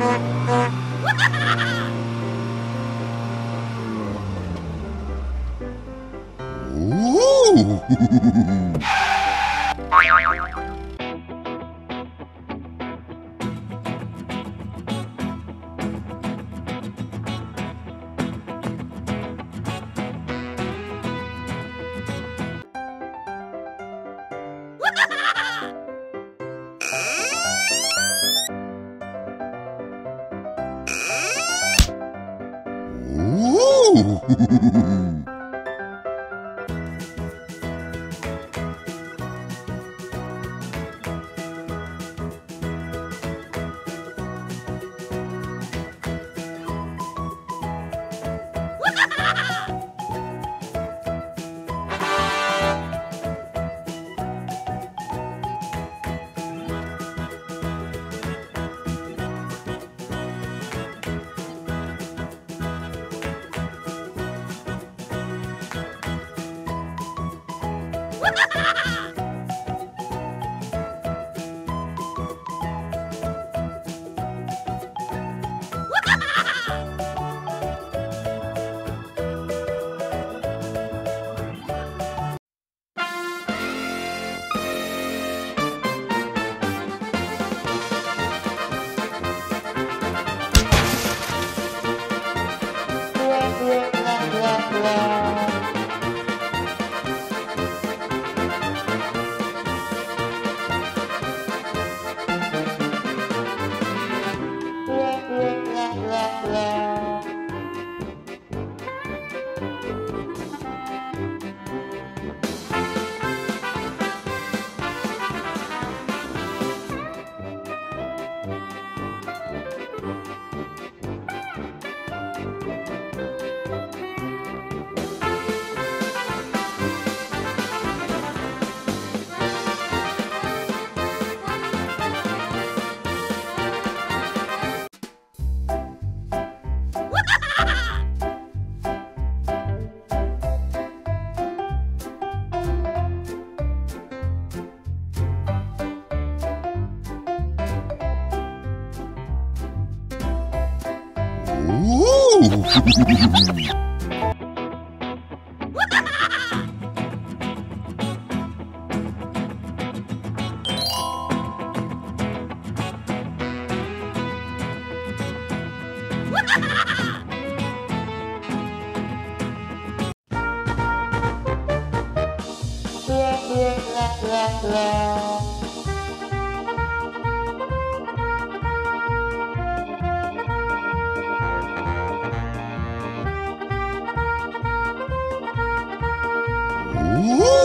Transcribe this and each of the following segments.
Ha ha ha! Uhul! 哈哈哈哈哈 Ooh! Yeah. you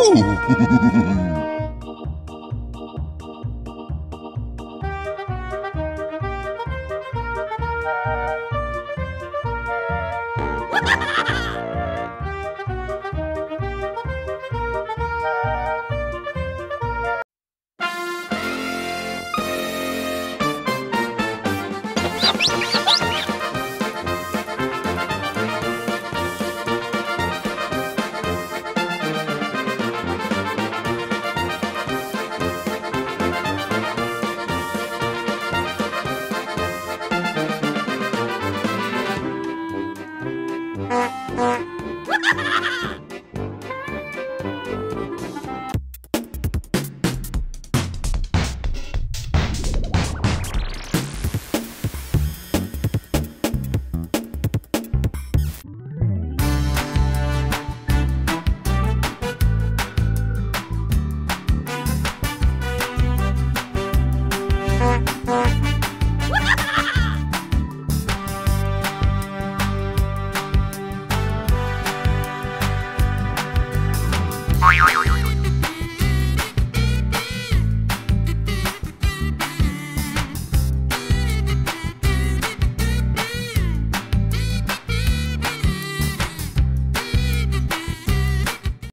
Bye.